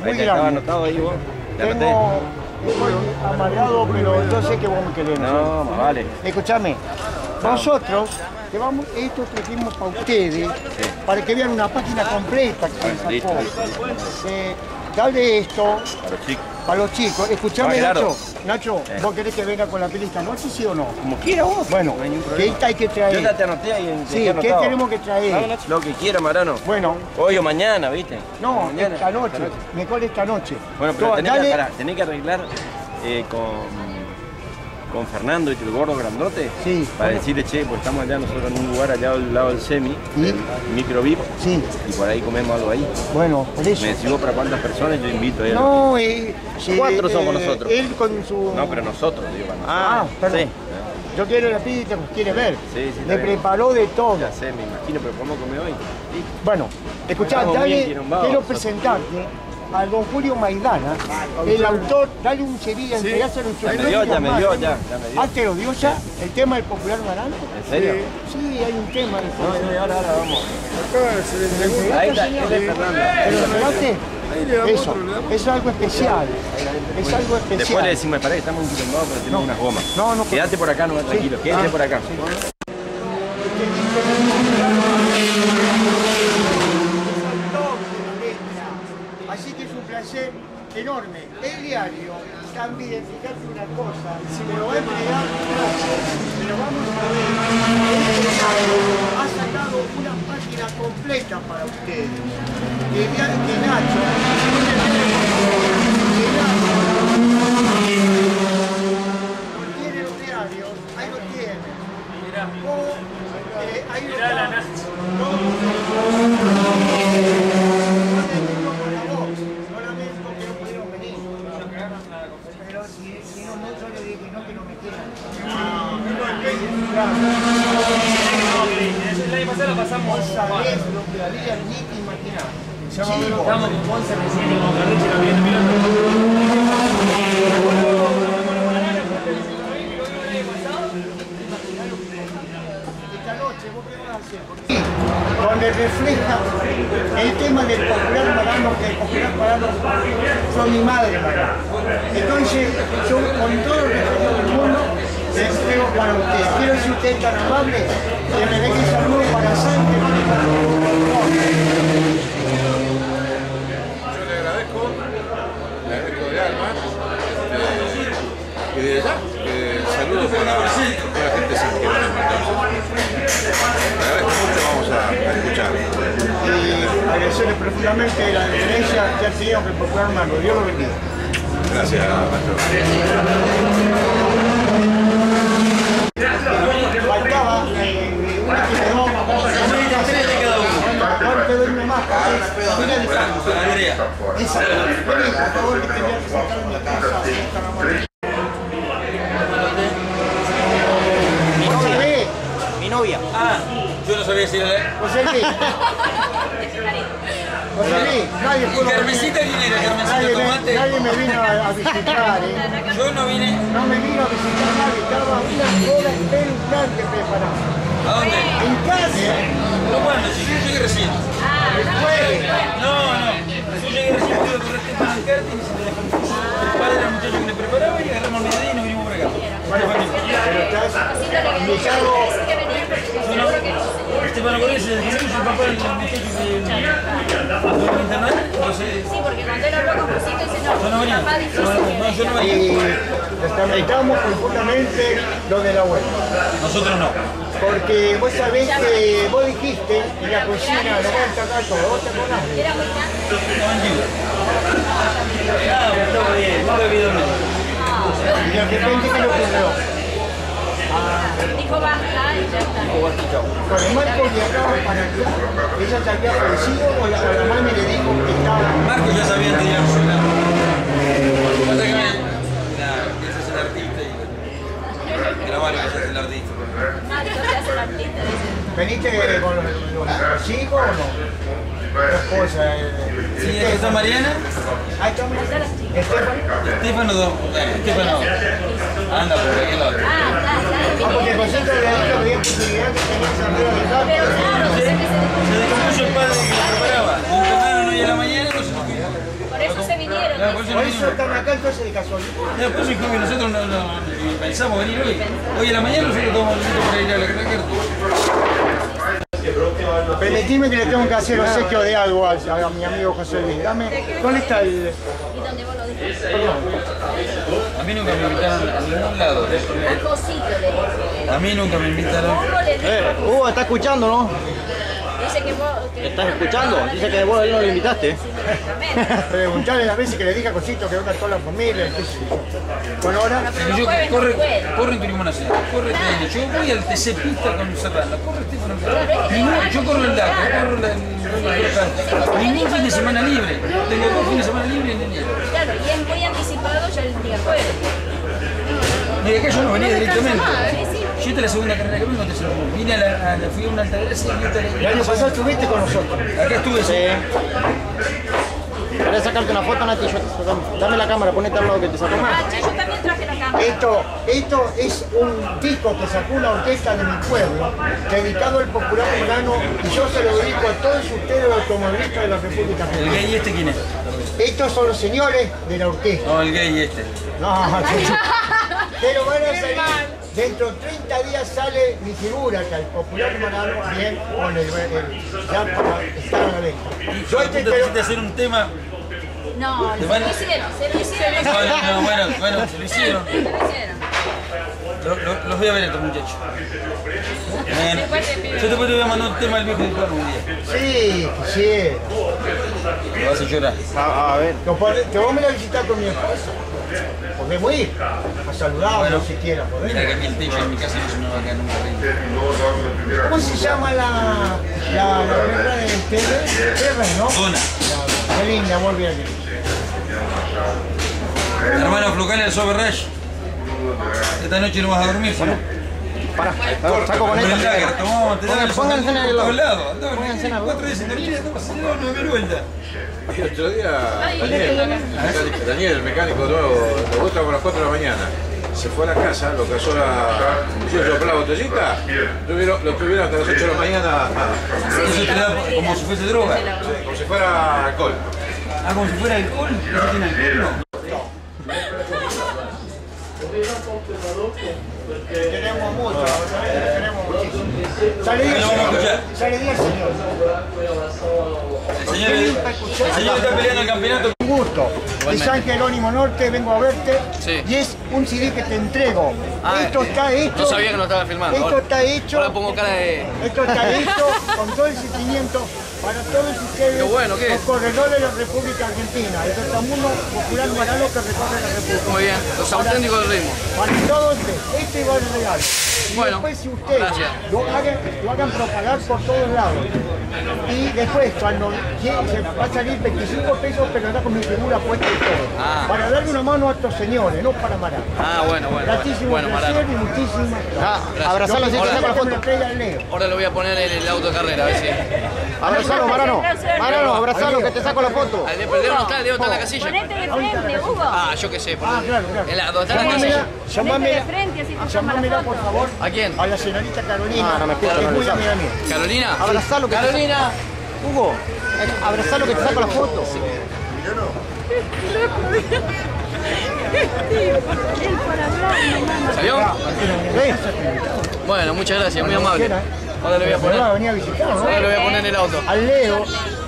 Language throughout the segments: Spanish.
muy grande. anotado ahí vos. Tengo, estoy amargado, pero yo sé que vos me querés. No, más vale. Escúchame, nosotros te vamos, esto trajimos para ustedes, para que vean una página completa que se sacó. Eh, dale esto Para los chicos. Para los chicos. Escuchame, Ah. Nacho. Nacho, Eh. ¿vos querés que venga con la peli esta noche, sí o no? Como quiera vos. Bueno, no ¿qué hay que traer? Yo ya te anoté ahí en Sí, ¿qué tenemos que traer? No, Lo que quiera, Marano. Bueno, Hoy o mañana, ¿viste? no, Mañana, esta noche, mejor esta noche. Bueno, pero Tú, tenés, dale- que, pará, tenés que arreglar eh, con, con Fernando y el gordo grandote Sí. para decirle, che, pues estamos allá nosotros en un lugar allá al lado del semi, el micro VIP, Sí, y por ahí comemos algo ahí. bueno, por eso. Me decís vos para cuántas personas, yo invito a él. No, eh, sí, Cuatro eh, somos nosotros. Él con su... No, pero nosotros, digo, para nosotros. Ah, perdón. Sí. Yo quiero la pizza, pues quiere ver. Sí, sí, Le preparó de todo. Ya sé, me imagino, pero ¿cómo comer hoy? Sí. Bueno, escuchá, dale, quiero presentarte al don Julio Maidana, el autor, dale un sevilla, Sí. en su Ya me dio, ya me dio, ya, ya me dio. Ah, te lo dio ya, el tema del popular naranjo. ¿En serio? Sí, hay un tema. de No, ahora, ahora vamos. Acá se le entregó. Ahí está, Eso, es algo especial. Es algo especial. Después le decimos, pará, que estamos un quilombados, pero tenemos unas gomas. No, no, Quédate por acá, no, tranquilo, quédate Ah, por acá. Que enorme. El diario. También, fíjate una cosa, si me lo va a entregar, pero vamos a ver, ha sacado una página completa para ustedes. Diario de Nacho, que Nacho no tiene los diarios, ahí lo tiene. O, eh, ahí lo está. Solamente porque no pudieron venir. Pero si, si no, no, yo le dije no, que no me quieran. El año pasado pasamos. Vos sabés lo que había ni te imaginar. Sí, Estamos con Ponce recién y con Carlucci la viendo piloto. esta noche, ¿vos qué vas a hacer? Donde refleja el tema del popular marano, que el popular marano fue mi madre marano. Entonces, yo con todo el respeto del mundo, les entrego para ustedes. Quiero si usted es tan amable, que me deje saludos para Sánchez. Yo le agradezco, le agradezco de alma. este, Y de allá, eh, saludos para toda la gente de San Jerónimo. entonces. Le agradezco mucho, vamos a, a escuchar. y agradecerle profundamente la deferencia que ha Dios lo bendiga. Gracias, maestro. Faltaba eh, una que quedó. Una más. Esa. Por favor, que te voy a presentar en mi casa. Novia. Ah, yo no sabía si era. José Luis. José Luis, nadie venir. Carmencita, ¿quién era? Carmencita Nadie me, Tomate. nadie me vino a, a visitar, ¿eh? Yo no vine. No me vino a visitar nadie, estaba una cola espeluznante preparada. ¿A dónde? En casa, No, cuando, si yo llegué recién. después. No, no. Yo llegué recién, tuve que correr el karting y se me dejó. El padre era el muchacho que le preparaba y agarramos el mediodía papá muchacho que internet. Entonces, Sí, porque cuando él habló con Josito dice, no, no papá No, difícil. no, no. Y profundamente lo de la web. Nosotros no. Porque vos sabés que vos dijiste en la cocina, no vamos a sacar todo, vos te acordás. Era muy grande. Tranquilo. Nada, pero todo bien. Nunca he vivido menos. Y de repente, ¿qué le ocurrió? Dijo basta y ya está. Con el Marco viajaba para acá, ella se había fallecido o la, la mami le dijo que estaba. Marco ya sabía que teníamos una. Lo que pasa es que nada, ese es el artista y que la mano ese es el artista. Marco se hace el artista, dice. ¿Veniste con los, chicos o no? Dos cosas. eh, Sí, está Mariana, Ahí está, Estefan. Eh, Estefano anda por aquel lado. Ah. Ah, porque José te había dicho que había posibilidad que tenías esa rueda de Pero claro, se descompuso el padre que lo preparaba. Lo internaron hoy a la mañana y no se cuidó. Por eso se vinieron. Por eso están acá entonces de casualidad. Eso creo que nosotros no, no- pensamos venir hoy. Hoy en la mañana nosotros tomamos el para ir a la Caracas. Permitime que le tengo que hacer obsequio de algo a, a mi amigo José Luis. Dame, ¿dónde está el...? A mí nunca me invitaron a ningún lado. Un cosito de A mí nunca me invitaron. Eh, Hugo, está escuchando, ¿no? Dice que vos... Que ¿Estás escuchando? Dice que vos él no lo invitaste. Preguntarle las veces que le diga cosito que venga toda la familia. yo. Jueves no corre, corre nacional, corre. Yo voy al TC Pista con Serrano, corre Estefano Yo corro el DACO, corro la, el- Ningún fin de semana libre. Tengo dos fines de semana libres en enero. Claro, y es muy anticipado ya el día jueves. Y acá yo no venía directamente. Yo esta es la segunda carrera que vengo, te se lo juro. Vine a la, a la- fui a una altagracia y esta El año pasado estuviste con nosotros. Acá estuve, sí. ¿Querés sacarte una foto, Nati? Yo te- dame la cámara, ponete al lado que te saco. Ah, che, yo también traje la cámara. Esto, esto es un disco que sacó una orquesta de mi pueblo, dedicado al popular cubano, y yo se lo dedico a todos ustedes los automovilistas de la República ¿El gay este quién es? Estos son los señores de la orquesta. No, el gay este. No, pero van a salir, dentro de 30 días sale mi figura, que al popular cubano, bien, con el, el- ya para estar a la venta. Yo este te quiero- hacer un tema. No, se lo hicieron, se lo hicieron. No, no, no, bueno, bueno, se lo hicieron. Se lo hicieron. Lo- lo- los voy a ver a estos muchachos. Bueno, yo después te voy a mandar un tema del viejo del pueblo un día. Sí, quisiera. Lo vas a llorar. A, a ver. Que vos- me la visitás con mi esposa. Podemos ir a saludarlo Bueno. si quiera. ¿podés? Mira que a mí el techo en mi casa no se me va a caer nunca. ¿Cómo se llama la, la, la guerra de? TV, ¿no? Zona. Qué linda, muy bien. Hermano Flucal el Sober Rush. Esta noche no vas a dormir, ¿sí? Pará, a ver, saco con el Pónganse en el por todos lado. lados. Andá, Pónganse en el. Y el otro día, Daniel, Daniel, el mecánico nuevo, le gusta con las 4 de la mañana. Se fue a la casa, lo casó la. Yo soplar la botellita, tuvieron, lo tuvieron hasta las 8 de la mañana, Eso te da como si fuese droga. como si fuera alcohol. Ah, como si fuera alcohol. ¿Eso tiene alcohol? No. Tenemos mucho, tenemos muchísimo. Sale Ahí 10 lo vamos a escuchar. Sale 10 señor. El señor, el señor está peleando el campeonato. Un gusto. De San Jerónimo Norte vengo a verte Sí. y es un CD que te entrego. Ah, Esto está hecho. No sabía que lo estaba filmando. Esto está hecho. Ahora pongo cara de. Esto está hecho con todo el sentimiento para todos ustedes, Qué bueno, ¿qué los es? corredores de la República Argentina, el Trotamundo Popular Marano que recorre la República. Muy bien, los auténticos del ritmo. Para todos ustedes, este va a regalo. Y Bueno, después si ustedes gracias. lo hagan, lo hagan propagar por todos lados. Y después cuando se va a salir 25 pesos, pero anda con mi figura puesta y todo. Ah. Para darle una mano a estos señores, no para Marano. Ah, bueno, bueno. Gratísimo Bueno, placer Marano. y muchísimas Ah, gracias. abrazalo así, te Hola. saco la que me foto. Ahora lo voy a poner en el auto de carrera, a ver si. Abrazalo, Marano. Marano, abrazalo, que te saco la foto. El Leo no está, el Leo está en la casilla. Ponete de frente, Hugo. Ah, yo qué sé, por Ah, claro, claro. En la, ¿Dónde está la casilla? Ponete de frente, así te llamámela la por favor. ¿A quién? A la señorita Carolina. Ah, no me mía. ¿Carolina? Abrazalo, que te Carolina. Hugo, abrazalo, que te saco la foto. ¿Salió? ¿Ves? Bueno, muchas gracias, muy amable. Ahora le voy a poner. venir a visitar, ¿no? Ahora le voy a poner en el auto. Al Leo,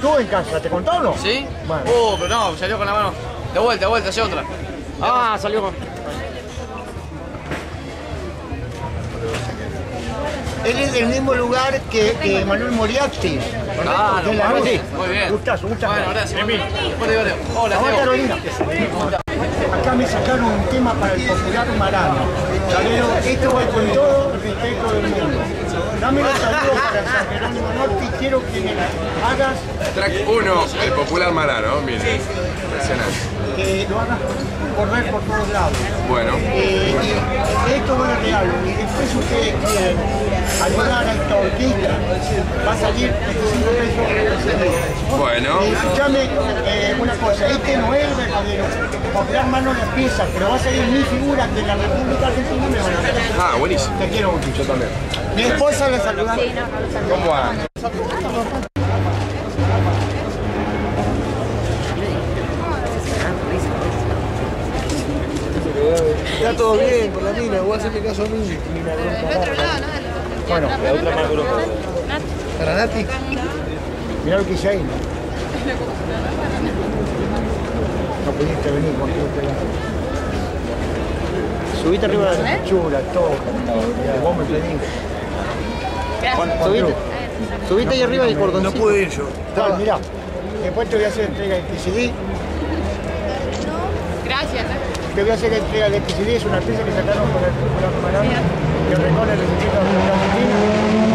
tú en casa, ¿te contó o no? ¿Sí? Bueno. Uh, pero no, salió con la mano. De vuelta, de vuelta, hacia otra. Ah, salió con. Él es del mismo lugar que, que Manuel Moriarty. Ah, de la no, noche. muy bien. Gustazo, muchas Bueno, gracias. Hola, Leo. Carolina. Acá me sacaron un tema para el popular marano. Esto va con todo el respeto del mundo. Dame los saludos para San Jerónimo Norte y quiero que me hagas, Track 1, el popular marano, miren. Impresionante. Que lo hagas correr por todos lados. Bueno, Eh, y esto va a regalo. Y después ustedes quieren ayudar a esta orquesta, va a salir 25 pesos. bueno. Eh, escuchame eh, una cosa, este no es el verdadero, popular mano la pieza, pero va a salir mi figura que en la República Argentina me van a hacer. Ah, buenísimo. Te quiero mucho. Yo también. Mi esposa le saluda. Sí, no, no lo sabía. ¿Cómo va? Está todo bien con la mina, vos hacerme caso a mí. Del otro lado, ¿no? Bueno, La otra más grupo. Para Nati. mirá lo que hice ahí. ¿no? No pudiste venir con tu Subite arriba de la chula, todo. Vos me pedís. Subite, subite ahí arriba del No cordoncito. pude ir yo. Dale, mirá. Después te voy a hacer entrega del PCD. Gracias. Te voy a hacer entrega del PCD. Es una pieza que sacaron por el popular Marano, que recorre el distrito de Argentina.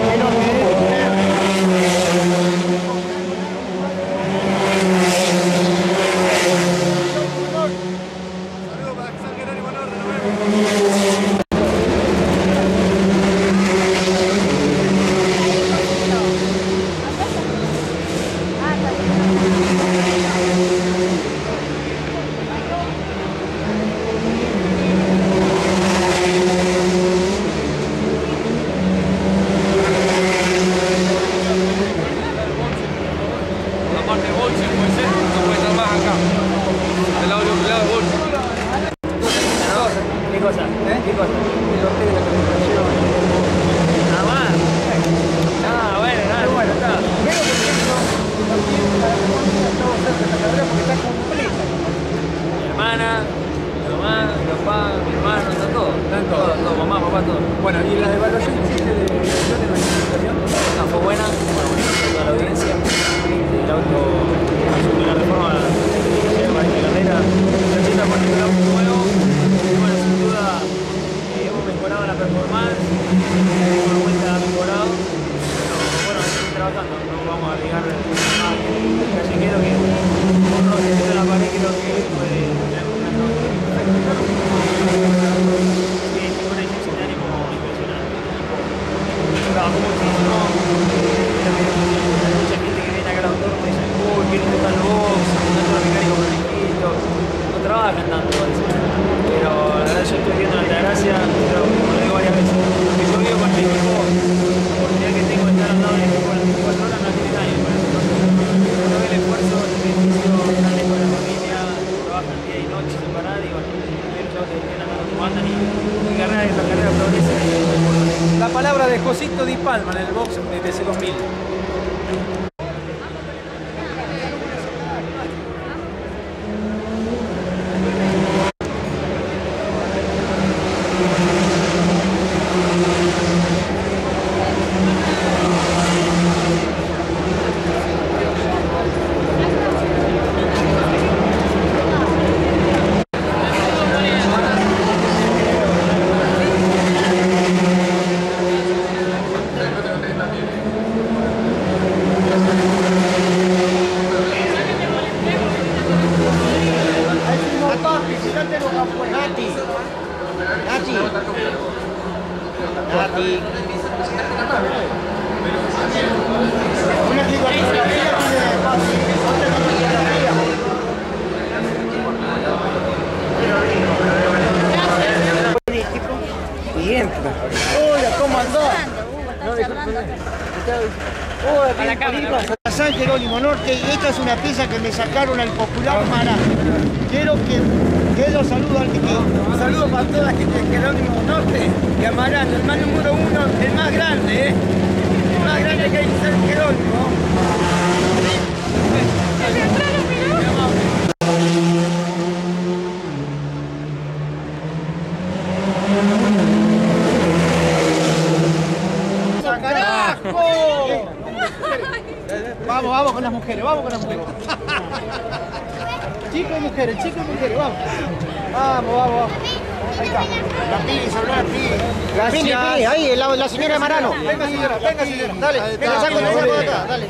Que no tiene La parte de bolsa puede ser, no puede estar más acá. Del lado del otro lado de bolsa. ¿Qué cosa? ¿Eh? ¿Qué cosa? El sorteo de la presentación. Nada más. Ah, bueno, nada, bueno, está. Mi hermana, mi mamá, mi papá, mi hermano, está todo. Están todos, todo, mamá, papá, todo. Bueno, ¿y la evaluación que hiciste de la presentación? No, fue buena, fue buena toda la audiencia. El auto asumió la reforma la carrera. El 80% del auto nuevo. Y bueno, sin duda eh, hemos mejorado la performance. Por vuelta ha mejorado. Pero bueno, seguimos trabajando. No vamos a llegar más callejero que un roce de la pared creo que fue una Sí, fue una inyección de ánimo impresionante. Trabajó muchísimo. Mucha gente que viene acá al autódromo y dice, uy, qué lindo están los box, no son mecánicos prolijito. No trabajan tanto, parece. Pero la verdad yo estoy viendo la Altagracia, pero como lo digo varias veces, que yo vivo con el equipo, la oportunidad que tengo de estar al lado del equipo las 24 horas no tiene nadie, parece. Entonces, yo veo el esfuerzo, el sacrificio grande con la familia, trabajan día y noche sin parar y bueno, los autos que tienen acá como andan y mi carrera y la carrera progresa es. La palabra de Josito Di Palma en el box de TC2000. Papi, fíjate los campos. Nati. Nati. Nati. Una gigantografía tiene papi. Otra gigantografía. Bien. Hola, ¿cómo andás? Para acá, para acá. San Jerónimo Norte, esta es una pieza que me sacaron al popular Marano. Quiero que, que los saludo al equipo. Un saludo para toda la gente de Jerónimo Norte y a Marano, el más número uno, el más grande, ¿eh? El más grande que hay en San Jerónimo. ¡Carajo! Vamos, vamos con las mujeres, vamos con las mujeres. Chicos y mujeres, chicos y mujeres, vamos. Vamos, vamos, vamos. Ahí está. La Pili, la Pili. Pini, Pini, ahí, la, la señora de Marano. Venga señora, venga señora. Dale, venga, saco, saco de acá, dale.